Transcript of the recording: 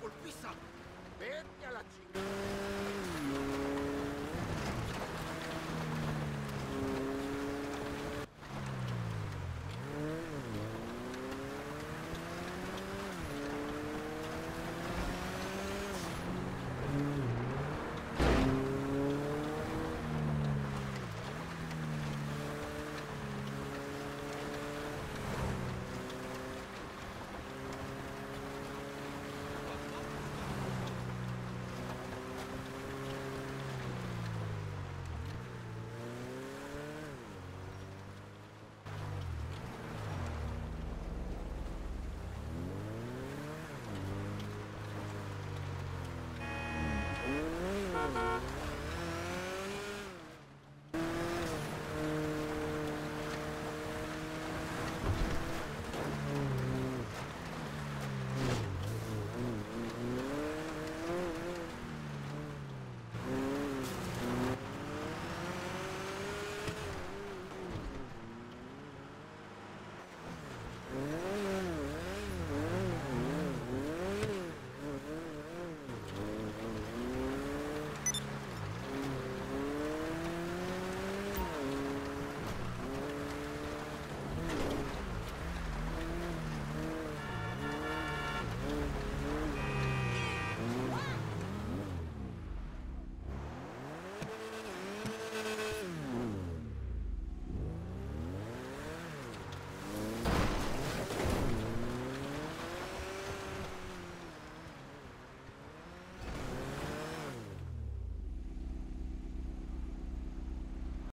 te daré una golpiza. Bye.